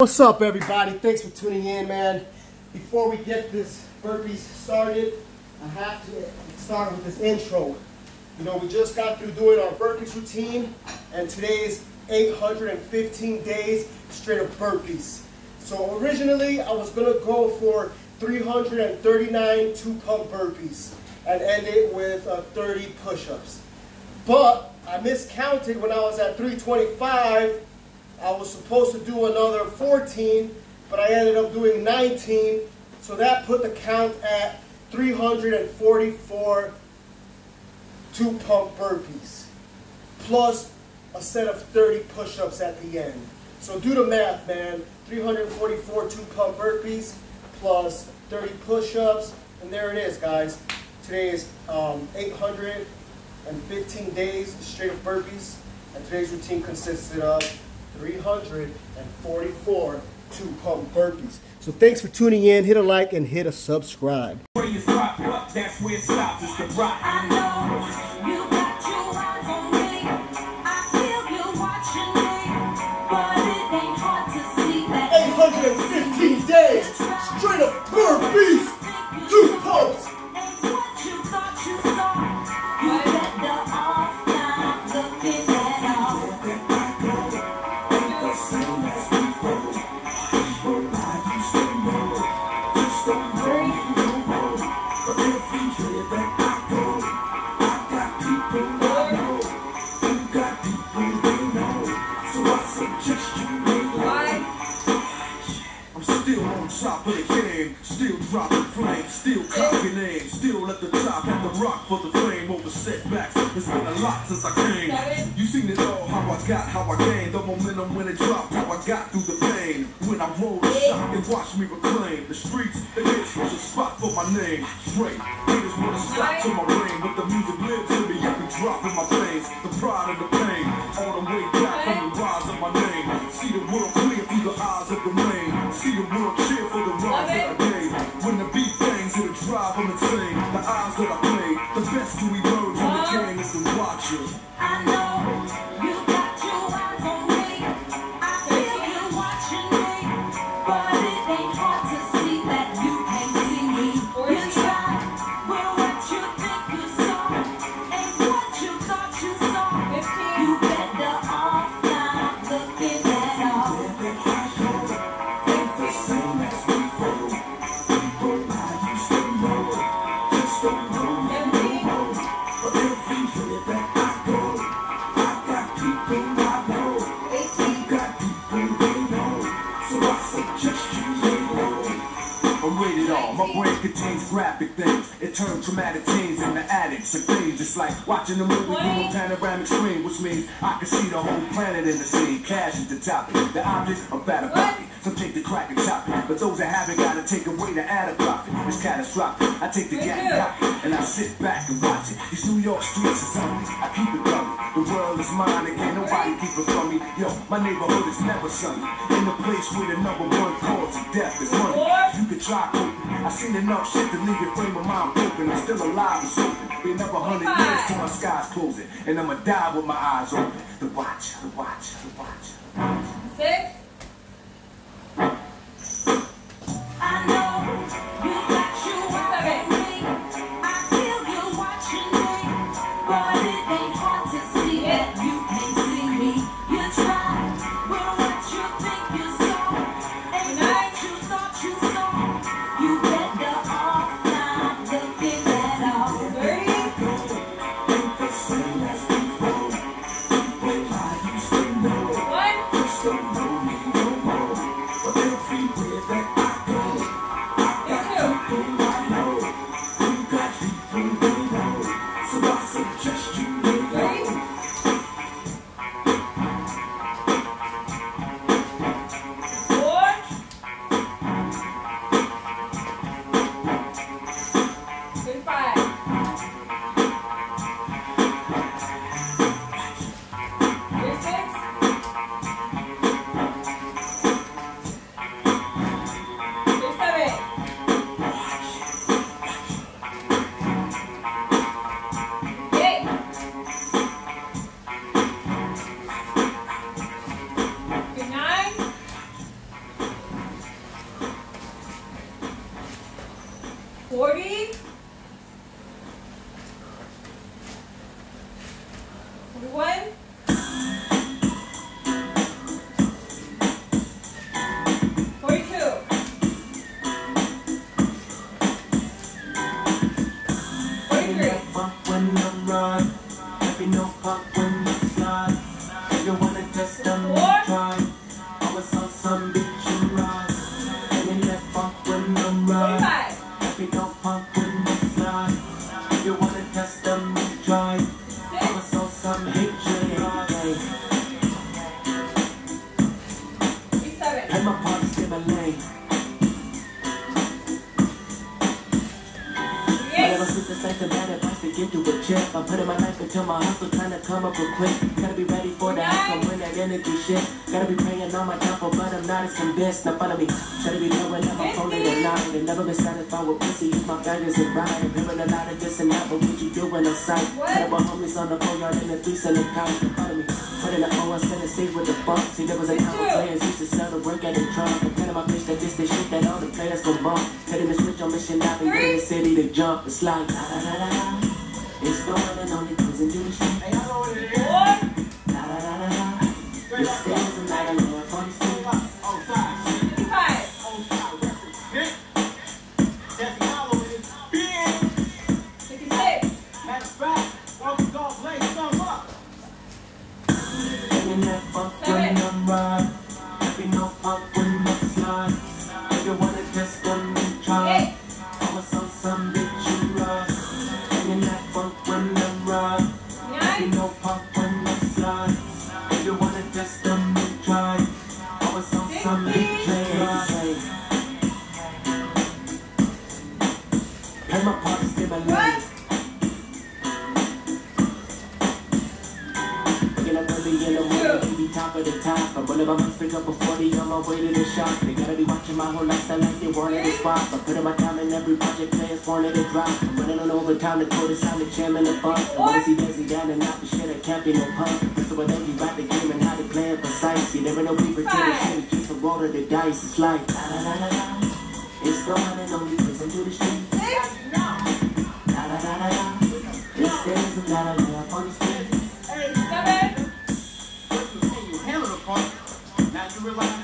What's up, everybody? Thanks for tuning in, man. Before we get this burpees started, I have to start with this intro. You know, we just got through doing our burpees routine, and today's 815 days straight of burpees. So originally, I was gonna go for 339 two-pump burpees and end it with uh, 30 push-ups. But I miscounted when I was at 325 I was supposed to do another 14, but I ended up doing 19. So that put the count at 344 two pump burpees, plus a set of 30 push-ups at the end. So do the math, man. 344 two pump burpees plus 30 push-ups, and there it is, guys. Today is um, 815 days straight of burpees, and today's routine consisted of 344 two pump burpees. So thanks for tuning in. Hit a like and hit a subscribe. that's where it stops. It's the rock. Eight hundred and fifteen days straight up burpees, top of the game, still dropping flames, still copying names, still at the top, at the rock for the flame over setbacks. It's been a lot since I came. You seen it all, how I got, how I gained, brain contains graphic things. It turns traumatic teens into addicts and things. It's like watching a movie through a panoramic screen, which means I can see the whole planet in the scene. Cash is the topic. The objects are bad about it. Some take the crack and chop it. But those that haven't gotta take away to add a profit. It's catastrophic. I take the gat and and I sit back and watch it. These New York streets on me. I keep it coming. The world is mine and can't nobody keep it from me. Yo, my neighborhood is never sunny. In the place where the number one cause of death is money. You can try coping. I seen enough shit to leave your frame of mind broken. I'm still alive and open. Been up a hundred years till my sky's closing. And I'ma die with my eyes open. The watch, the watch, the watch. Six. I know for. Gotta be ready for the outcome when that energy shit. Gotta be praying on my temple, but I'm not as convinced. Now follow me. Gotta be knowing I'm a phone and lying. And never been satisfied with pussy. Use my fingers and ride. And doing a lot of this and that, but what you doing on sight? Had my homies on the courtyard y'all in the three selling couch. Follow me. Put in the O, I said and see what the fuck. See, there was a couple players used to sell the work at the trunk. Complaining my bitch that this, the shit that all the players gon' bump. Tell him to switch on mission out be in the city to jump. It's like, da da da da. It's going and only cruising to the shit. bye. time to go to sound the jam in the funk. And busy down and out for shit? I can't be no punk. So I know you got the game and how to play it precise. You never know we pretend it's shit. Keep from roll the dice. It's like, la la la la la. It's the one and only listen to the street. La la la la la. It's there is a la la la up on the. Hey, seven. What? You handle the funk. Now you realize.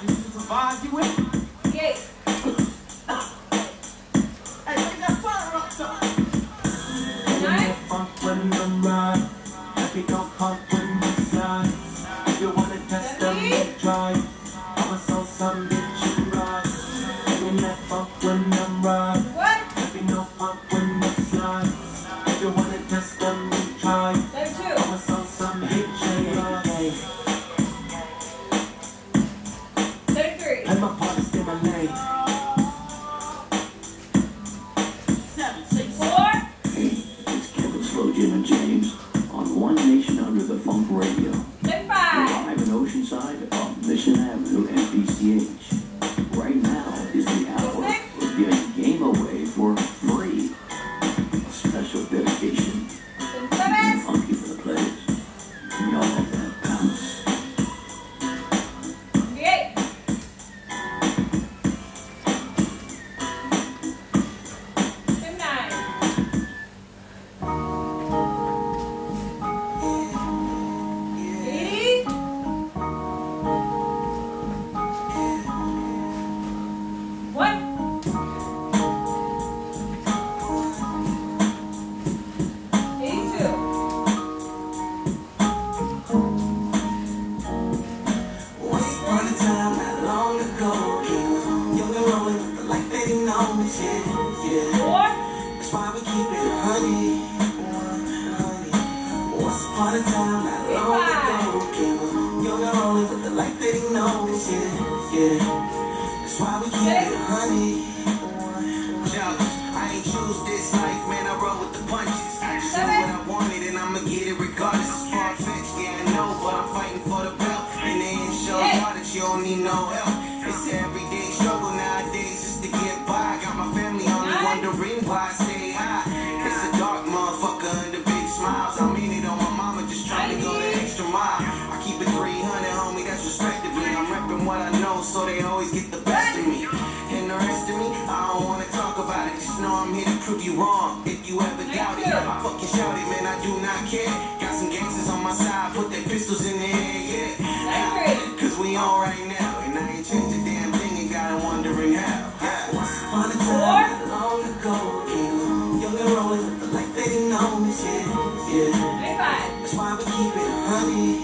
Know I'm here to prove you wrong. If you ever doubt it, I fucking shout it, man, I do not care. Got some gangsters on my side, put their pistols in the air, yeah. Cause we on right now, and I ain't changed a damn thing, and got wondering how. Yeah. Once upon a time, long ago, yeah. Young and rolling life they didn't know, me, yeah, yeah. That's why we keep it honey,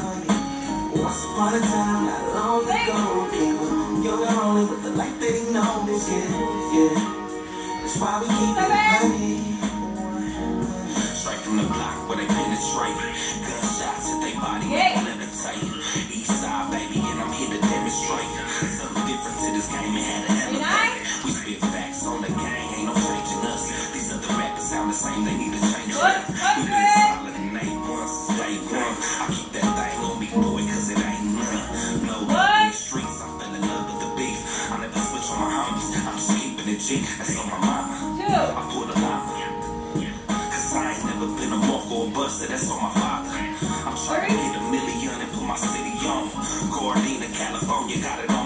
honey. Once upon a time, not long ago, yeah, yeah. That's why we keep it. Straight from the block at they body Yeah. Got it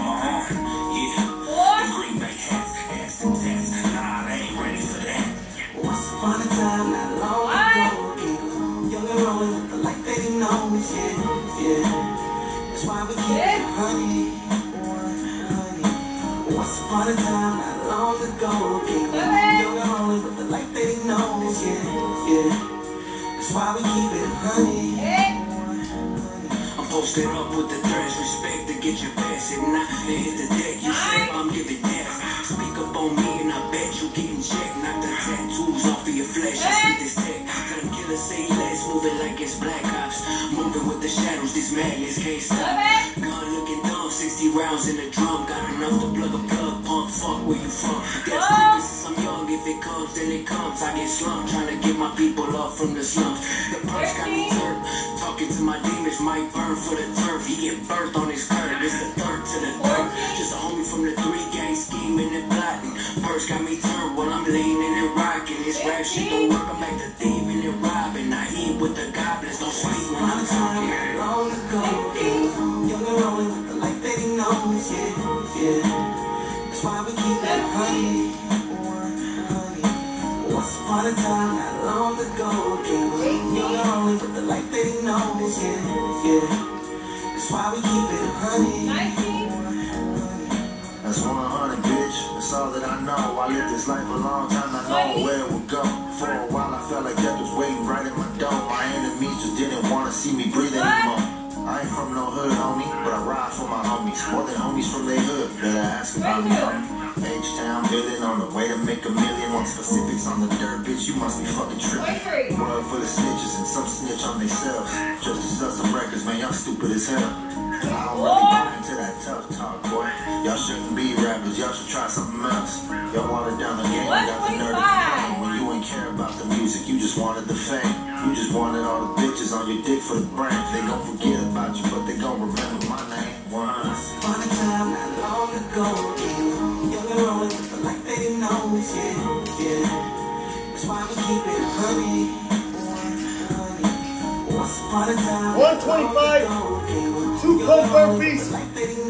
get slumped, trying to get my people up from the slums. The punch got me turned. Talking to my demons, might burn for the turf. He get birthed on his curve. It's the third to the third. Just a homie from the three gang scheming and plotting. Purse got me turned while I'm leaning and rocking. This rap shit don't work. I'm back to thieving and robbing. I eat with the goblins. Don't sleep when I'm talking. long ago. Young and rolling the life they know, yeah, yeah. That's why we keep honey, honey. Once upon a time, not long ago, yeah. Young and rolling with the life they didn't know, yeah, yeah. That's why we keep it honey, Nineteen. That's 100, bitch. That's all that I know. I lived this life a long time. I know where it would go. For a while, I felt like death was waiting right in my door. My enemies just didn't want to see me breathe anymore. I ain't from no hood, homie, but I ride for my homies. More than homies from their hood. Better ask about me. H-Town building on the way to make a million. Want specifics on the dirt, bitch? You must be fucking tripping. World full of snitches and some snitch on themselves. Just to sell some records, man, y'all stupid as hell. I don't really buy into that tough talk, boy. Y'all shouldn't be rappers, y'all should try something else. Y'all watered down the game, you got the nerve to complain. When you ain't care about the music, you just wanted the fame. You just wanted all the bitches on your dick for the brand. They gon' forget about you, but they gon' remember my name. Once. upon a time, not long ago, yeah. Young and rolling the they didn't know, yeah, yeah. That's why we keep it honey, honey. Once upon a time, 125, two pump burpees,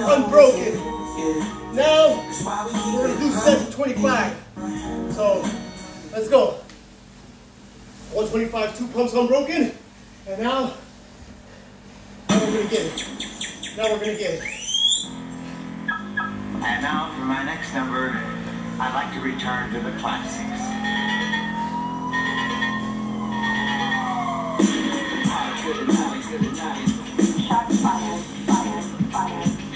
unbroken. Now, we we're gonna do honey. set to 25. So, let's go. 125, two pumps unbroken. And now, now we're gonna get it. Now we're gonna get it. And now for my next number, I'd like to return to the classics. Shots fired, fired, fired.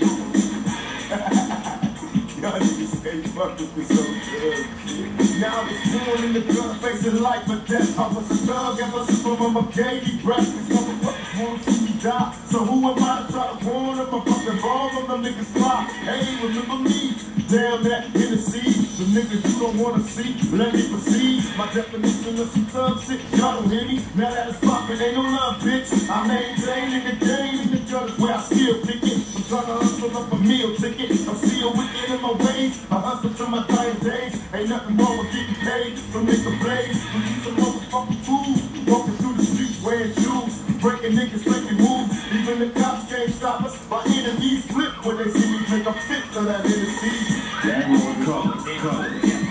Y'all niggas stay fucking me so good. Now it's born in the gun, facing life or death. I was a thug ever from my baby breath. To see me die. So who am I to try to warn them? I'm fucking wrong on them niggas fly. Hey, remember me? Down that Tennessee. The niggas you don't wanna see. Let me proceed. My definition of some shit. Y'all don't hear me? Now that it's poppin', ain't no love, bitch. I maintain in the game in the judge where I still kick it. I'm trying to hustle up a meal ticket. I'm still wicked in my ways. I hustle to my dying days. Ain't nothing wrong with getting paid from nigga blades. We use some motherfucking fools. Walking through the streets wearing shoes. Breaking niggas, making moves. Even the cops can't stop us. My enemies flip when they see me take a fit to that Hennessy. Daniel Colors, Colors.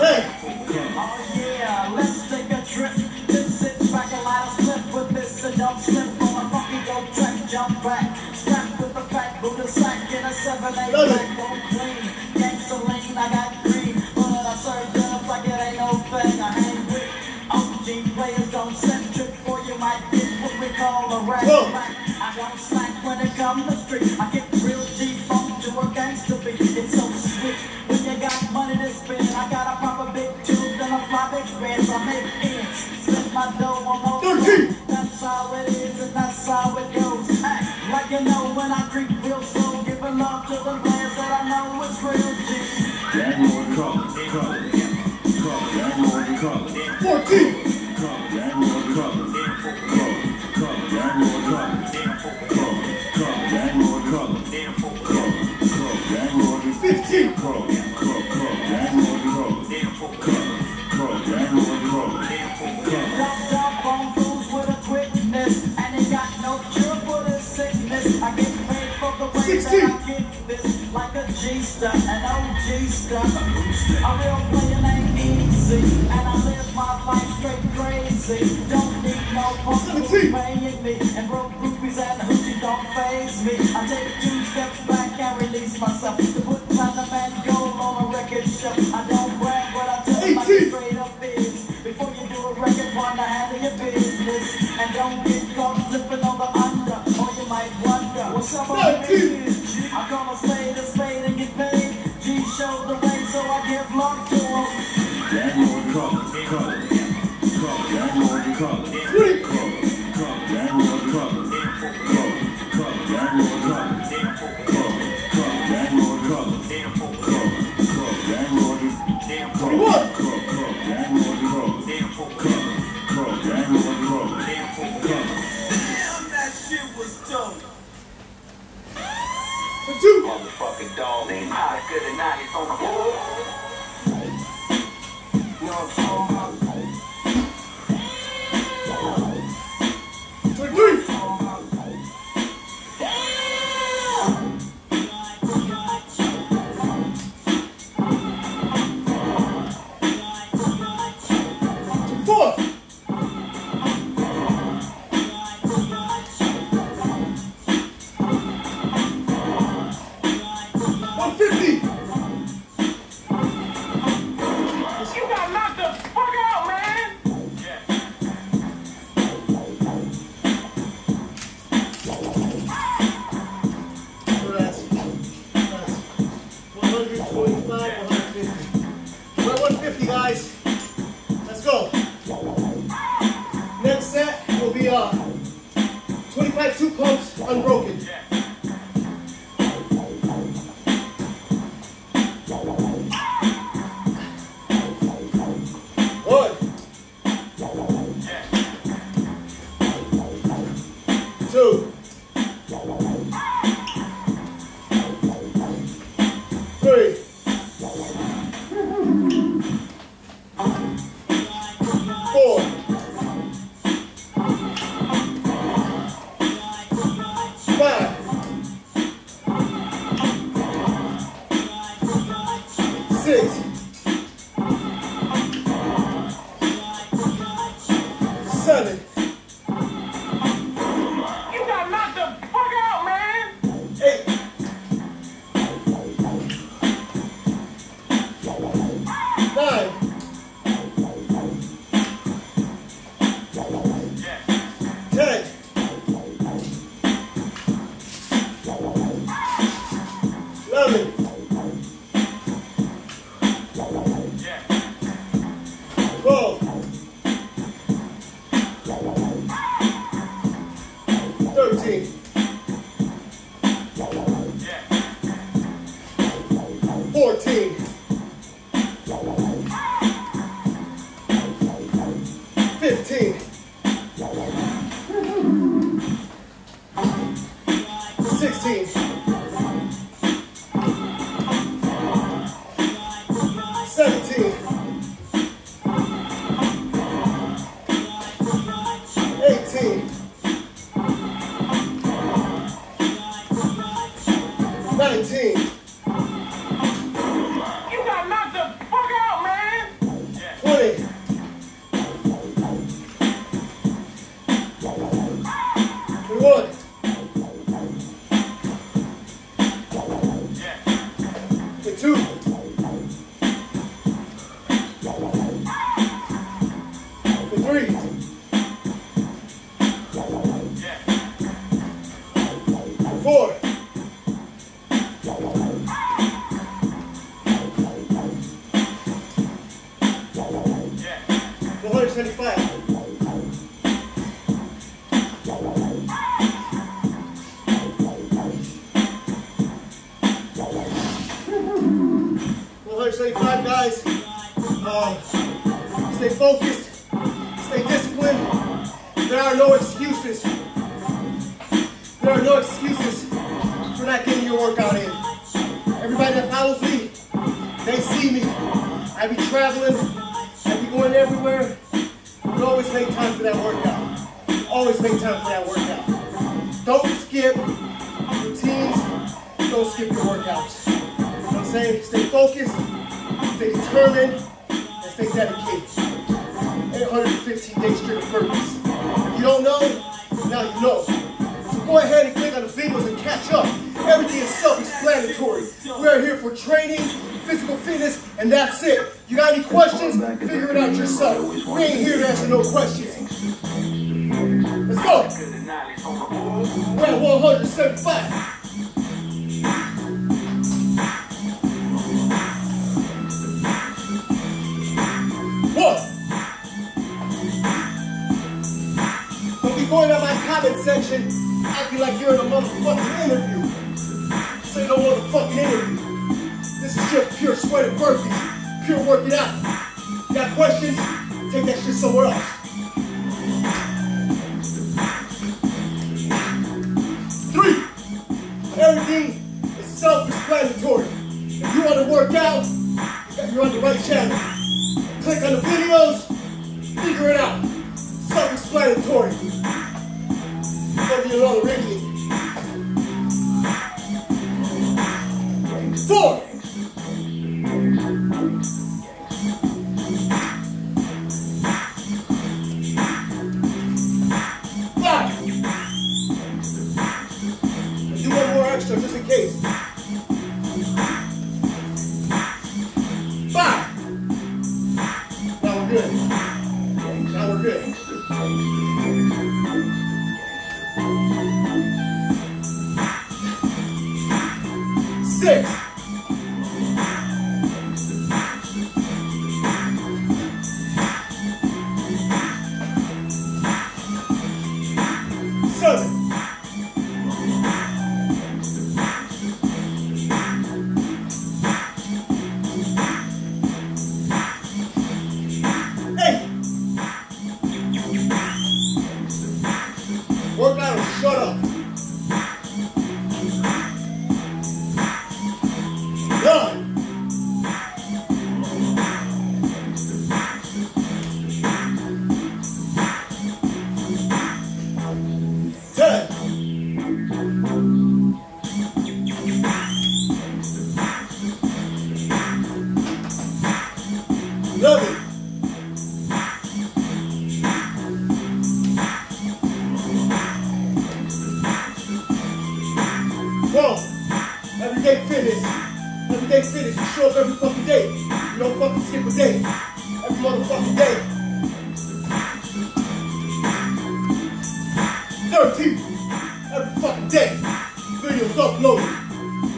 Hey, Oh yeah, let's Whoa. I don't slack when it come to street. I get real to the players that I know is real G. fourteen. Fifteen. A G-star, an OG star. A real player named Easy, and I live my life straight crazy. Don't need no Seventeen. paying me, and broke groupies and hoochies don't phase me. I take two steps back and release myself to put platinum and gold on a record shelf. I don't brag, but I tell my straight up is. Before you do a record, wanna handle your business. And don't get caught had two pumps unbroken. For that workout. Don't skip routines. Don't skip your workouts. You know what I'm saying? Stay focused, stay determined, and stay dedicated. 815 days straight of burpees. If you don't know, now you know. So go ahead and click on the videos and catch up. Everything is self-explanatory. We're here for training, physical fitness, and that's it. You got any questions? Figure it out yourself. We ain't here to answer no questions. Let's go. We're 175. One. Don't be going on my comment section acting like you're in a motherfucking interview. This ain't no motherfucking interview. This is just pure sweat and burpees, pure working out. Got questions? Take that shit somewhere else. Everything is self-explanatory. If you want to work out, you're on the right channel. Click on the videos, figure it out. Self-explanatory. Another idiot. Four.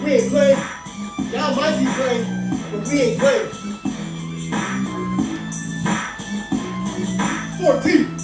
We ain't playing. Y'all might be playing, but we ain't playing. 14.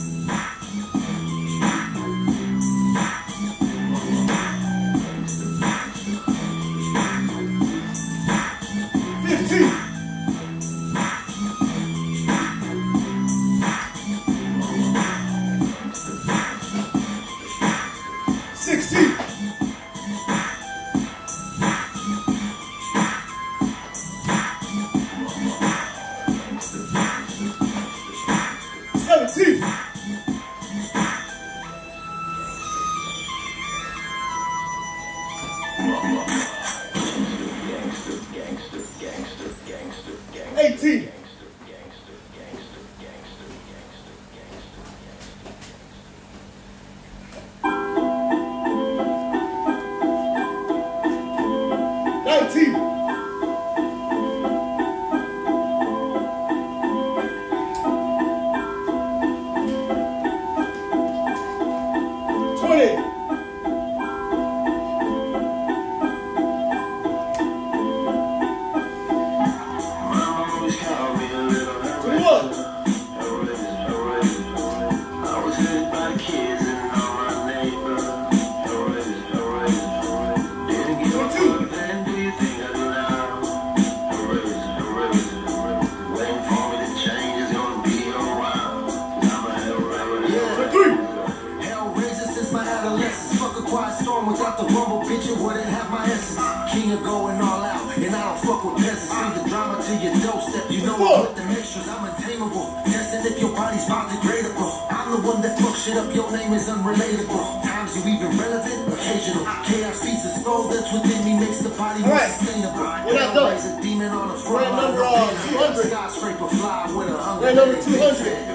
you're going all out. And I don't fuck with peasants. Bring the drama to your doorstep. You know I put the extras. I'm untamable. Testing if your body's not degradable. I'm the one that fucks shit up. Your name is unrelatable. Times you even relevant. Occasional. Chaos feeds the soul that's within me. Makes the body more sustainable. What I do? a demon on the front line. Right number 200. Skyscraper fly with a hunger. Right number 200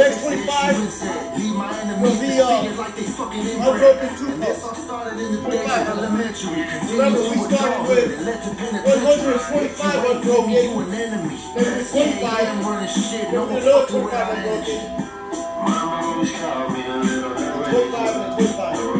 next 25 will be uh, unbroken two parts. Remember, we started with 125 unbroken. Then 25, then we lower 25 unbroken. 25 and 25.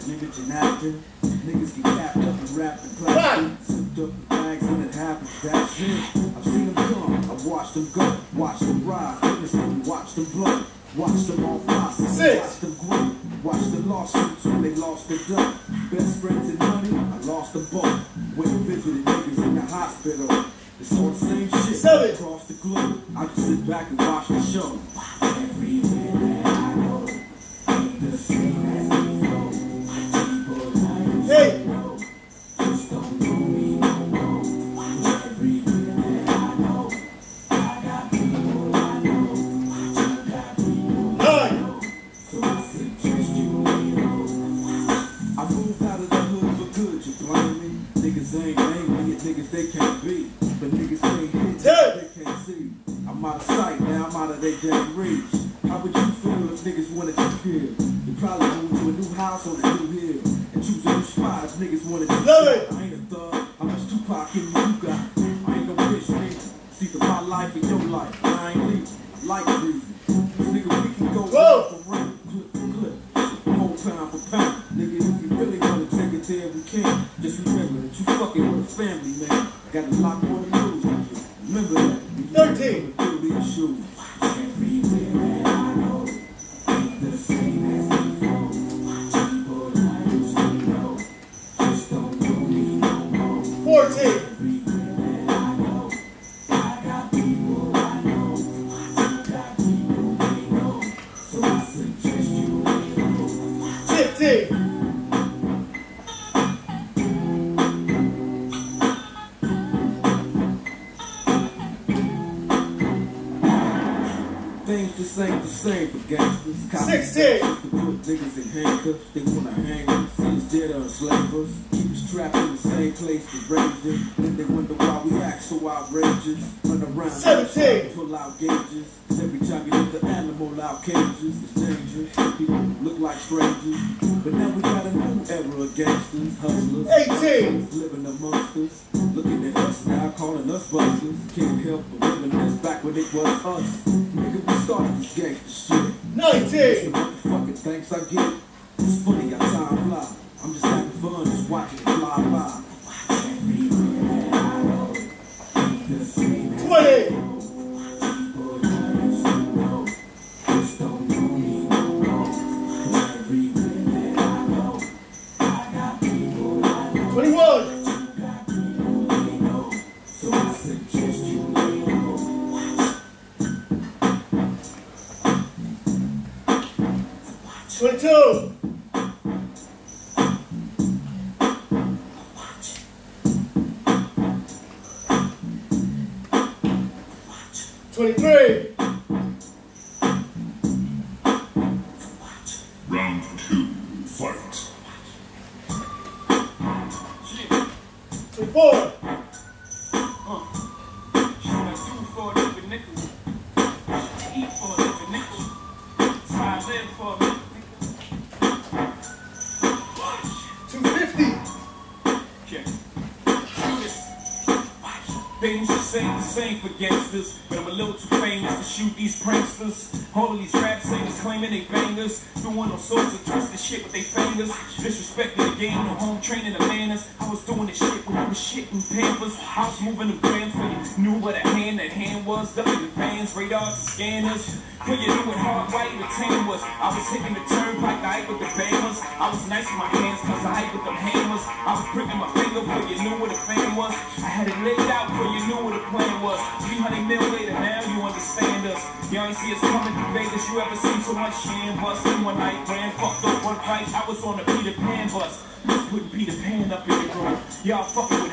niggas been acting. Niggas get capped up and wrapped in plastic. Souped up in bags when it happens, that's it. I've seen them come, I've watched them go, watched them ride, witnessed them, watched them blow. Watch them all prosper, watch them grow, watch the lawsuits when they lost their dough. Best friends and money, I lost them both. Went and visited niggas in the hospital. It's all the same shit Seven. across the globe. I just sit back and watch the show. Watch every 15, Things just ain't the same for gangsters. Cops 16. To put niggas in handcuffs, they wanna hang us. See us dead or enslave us. Keep us trapped in the same place to raise them. Then they wonder why we act so outrageous. Run around, 17. pull out gauges. Every time you let the animal out cages, it's dangerous. People look like strangers. But now we got a new era of gangsters, hustlers. 18. Living amongst us. Looking at us now, calling us busters. Can't help but reminisce back when it was us. Nigga, we started this gangster shit. The 19, motherfucking thanks I get. It's funny how time fly. I'm just having fun, just watching same 23. Moving the for you knew what a hand that hand was. Ducking the fans, radars, scanners. For you knew what hard right retain was. I was hitting the turnpike, I ate with the bangers. I was nice with my hands, cause I ate with them hammers. I was pricking my finger for you knew what a fan was. I had it laid out for you knew what the plan was. 300 mil later, now you understand us. Y'all ain't see us coming through Vegas. You ever seen so much sham bust in one night? Ran fucked up one fight. I was on a Peter Pan bus. Just putting Peter Pan up in the room. Y'all fucking with.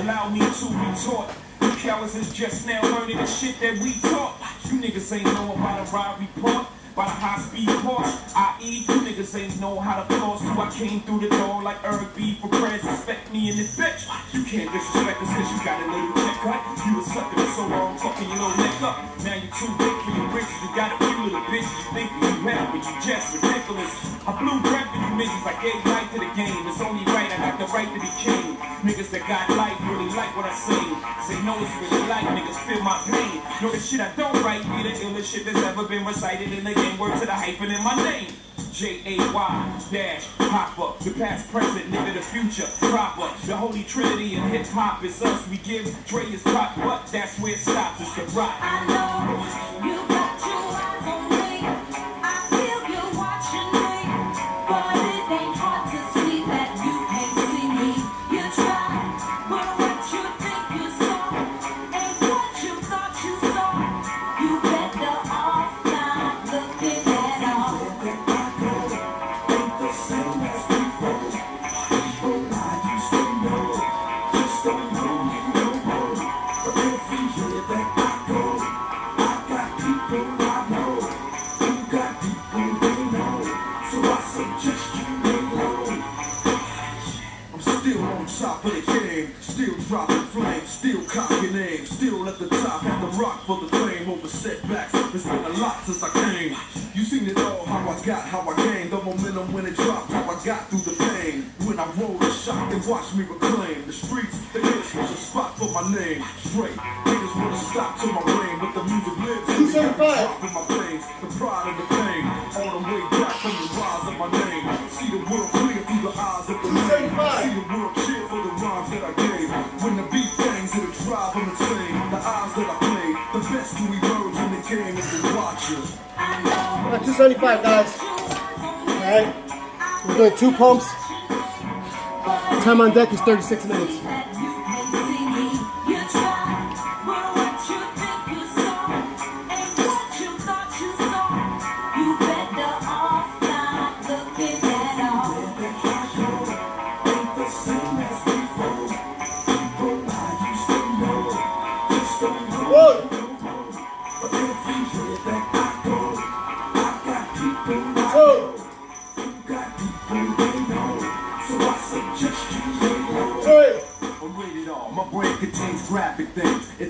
Allow me to retort. You cowards is just now learning the shit that we taught. You niggas ain't know about a robbery part. By the high speed course, I.e. You niggas ain't know how to floss. So I came through the door like Eric B. for prayers. Respect me in this bitch. You can't disrespect us cause you got a little check. You was sucking for so long, fucking your little neck up. Now you too big for your britches. You got a few little bitches. You think you have, but you just ridiculous. I blew breath for you niggas. I gave life to the game. It's only right. I got the right to be king. Niggas that got life really like what I sing. Say no, it's really like niggas feel my pain. Know the shit I don't write be the illest shit that's ever been recited in the game. Word to the hyphen in my name. J-A-Y dash Papa. The past, present, nigga, the future proper. The holy trinity in hip hop is us. We give Dre his pop, but that's where it stops. It's the rock. I know you fame over setbacks. It's been a lot since I came. You seen it all, how I got, how I gained. The momentum when it dropped, how I got through the pain. When I rolled a shot, they watched me reclaim. The streets, the hits was a spot for my name. Straight, niggas wanna stop to my brain, but the music lives. in me. 275. Drop in my veins, the pride and the pain. 75, guys. All right, we're doing two pumps. Time on deck is 36 minutes.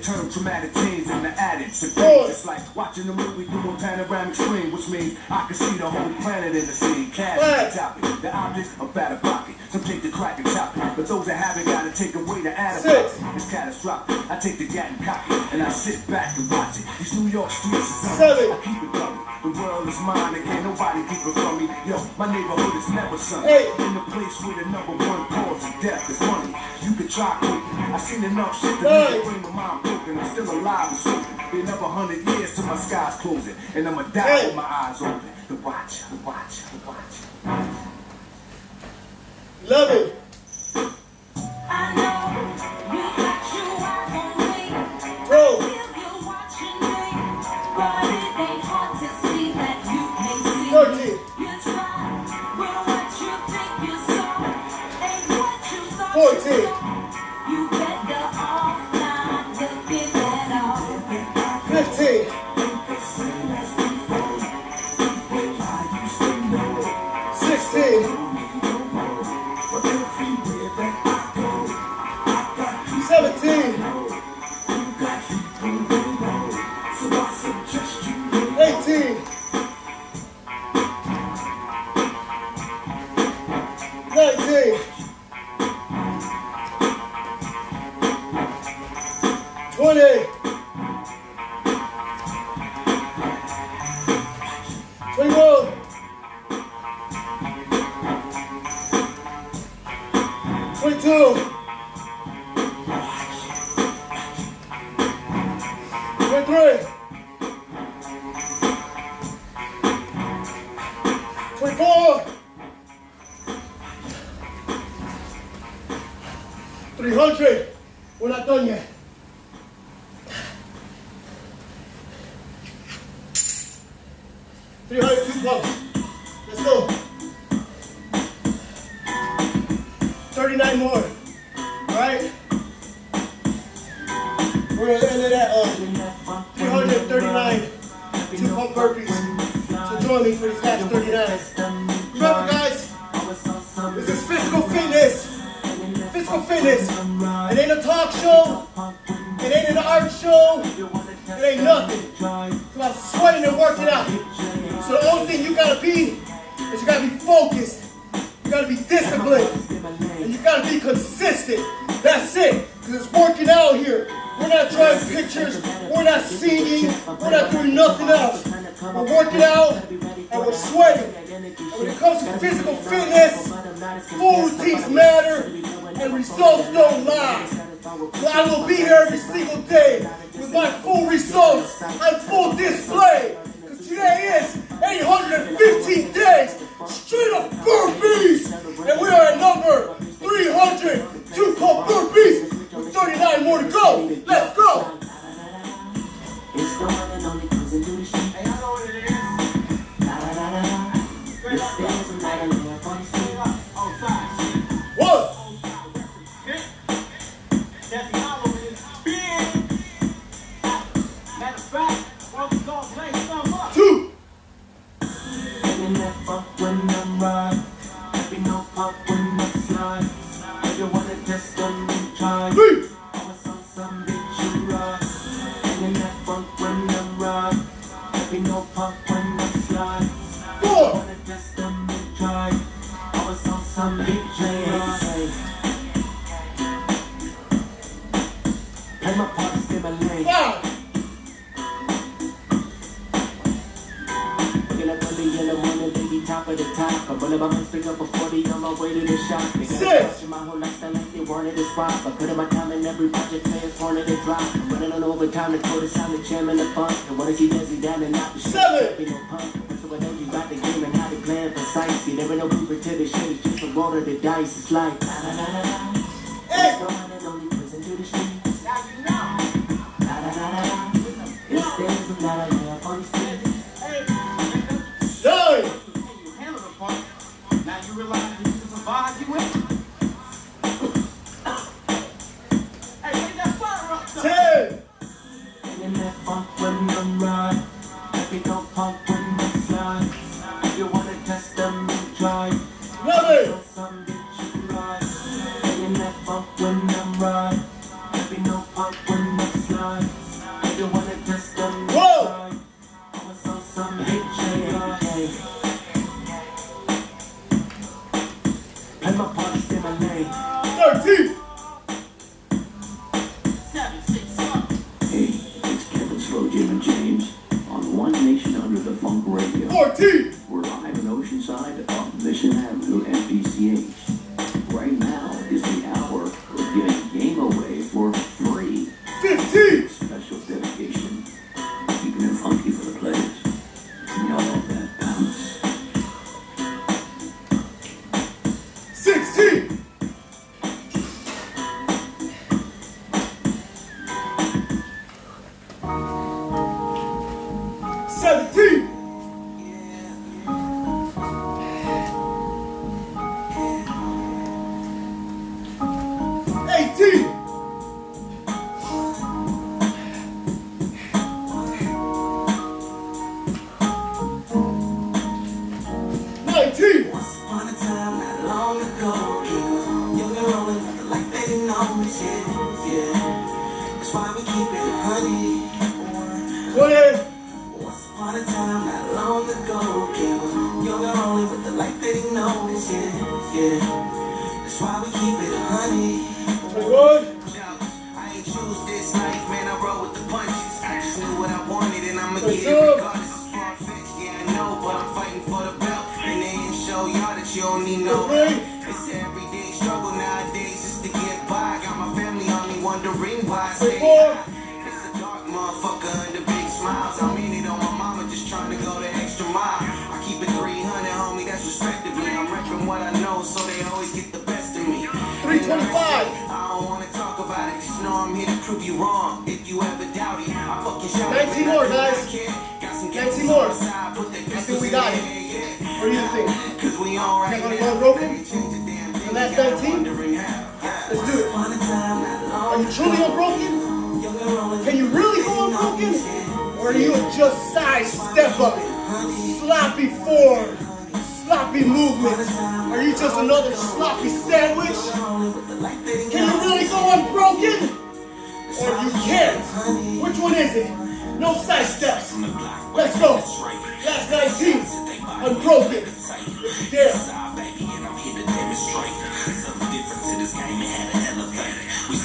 Turns traumatic teens into addicts and It's like watching a movie through a panoramic screen, which means I can see the whole planet in the scene. Cash the topic. The objects of pocket. Some take the crack and chop it. But those that haven't gotta take away the Six. It's catastrophic. I take the gat and cock it, and I sit back and watch it. These New York streets. I keep it going. The world is mine, and can't nobody keep it from me. Yo, my neighborhood is never sunny. Eight. In the place where the number one cause of death is money. You can try quick. I seen enough shit to make bring my mind broken. I'm still alive and soaking. Been up a hundred years till my sky's closing. And I'ma die Ten. with my eyes open. The watch, the watch, the watch. Eleven. Twelve. Two pumps. Let's go. Thirty-nine more. All right. We're gonna end it at uh, 339 two pump burpees. So join me for these last 39. Remember, guys, this is physical fitness. Physical fitness. It ain't a talk show. It ain't an art show. It ain't nothing. It's about sweating and working out. So the only thing you gotta be is you gotta be focused. You gotta be disciplined. And you gotta be consistent. That's it. Because it's working out here. We're not drawing pictures. We're not singing. We're not doing nothing else. We're working out and we're sweating. And when it comes to physical fitness, full routines matter and results don't lie. So I will be here every single day with my full results on full display. Because today is 815 days straight up burpees. And we are at number 300 two pump burpees with 39 more to go. Let's go. Overtime to throw this on the funk. And wanna see Desi down and out the shit. Seven. No punk. So I know you got the game and how to it precisely. There ain't no paper to the shit, it's just a roll of the dice. It's like, my part, stay my lane. Thirteen. Seven, six, one. Hey, it's Kevin Slow Jim and James on One Nation Under the Funk Radio. Fourteen. We're live in Oceanside on Mission Avenue so they always get the best of me. 325. I don't wanna talk about it, just know I'm here to prove you wrong. If you doubt fucking shout 19 more, guys. 19 more. I think we got it. What do you think? Broken? The last Got 19? Let's do it. Are you truly unbroken? Can you really go unbroken? Or are you just sidestep up? Sloppy form, sloppy movement. Are you just another sloppy sandwich? Can you really go unbroken? Or you can't? Which one is it? No side steps. Let's go. Last 19. Unbroken. Yeah. One. Two. Three. Four. Five.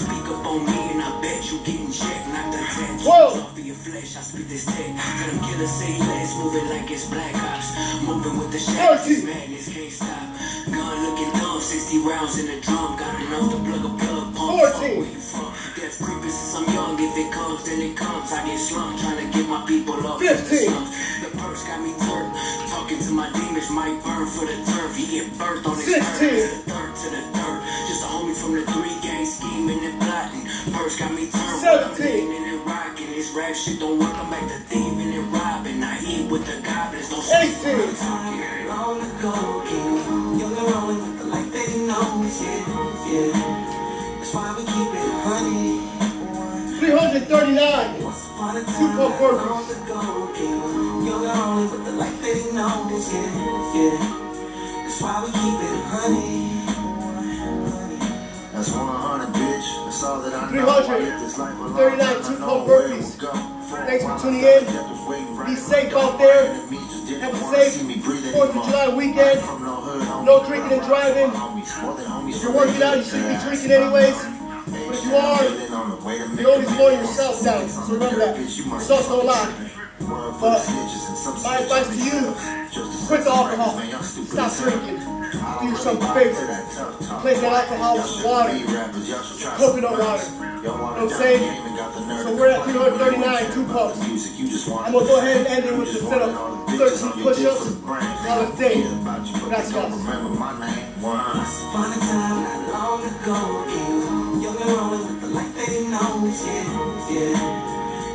Speak up on me and I bet you getting checked. Not the tattoos Twelve. off of your flesh, I speak this tech. Tell them killers say less, moving like it's black ops. Moving with the shadows, madness can't stop. Gun looking dumb, 60 rounds in the drum. Got enough to plug a plug pump. Fourteen. Where you from? Death creeping since I'm young. If it comes, then it comes. I get slumped trying to get my people up. Fifteen. The First got me turned. Talking to my demons, might burn for the turf. He get birthed on his 16. turf. Third to the dirt. Just a homie from the three gang scheming and plotting. First got me turned. 17. and rocking. This rap shit don't work. I'm back to thieving and robbing. I eat with the goblins. Don't 18. Long ago, king. Young and rolling with the life that he knows. Yeah, yeah. That's why we keep it honey. 339. Once upon a Two time, pump not burpees. long ago, king. Young and rolling with the life that he knows. Yeah, yeah. That's why we keep it honey. That's 100, bitch. That's all that I know. 300. live this life alone. 39 two pump burpees. we'll go. For a Thanks for tuning in. like that was waiting right Be safe out there. my enemies just didn't Have a safe see me breathe 4th of. July weekend. No hood, homie. No drinking and driving. Homies, more than homies, If you're working out, you shouldn't be drinking anyways. But if you are, you always slow yourself down. So remember that. It's also a lie. But my advice to you, quit the alcohol. Stop drinking. Do yourself a favor. That alcohol with water. Coconut water. You know what I'm saying? So we're at 339, two pumps. I'm gonna go ahead and end it with the set of 13 push-ups. Call a day. Gracias. Remember my name. Upon a time not long ago, king. Young and rolling with the life that he. Yeah, yeah.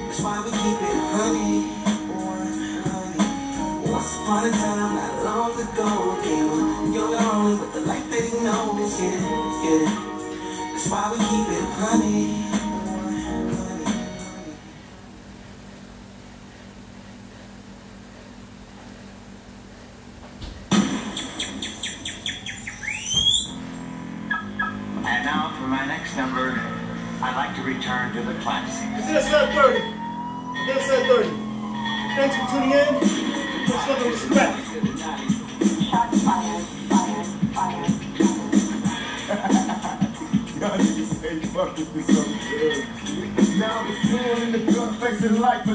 That's why we keep it honey. Once upon a time not long ago, king. Young and with the life that he knows. Yeah, yeah. That's why we keep it honey. honey. And now for my next number, I'd like to return to the classics. This at 30. This at 30. Thanks for tuning in. Much love and respect. Shots fired, fired, Niggas with good. Now I'm in the gun facing life.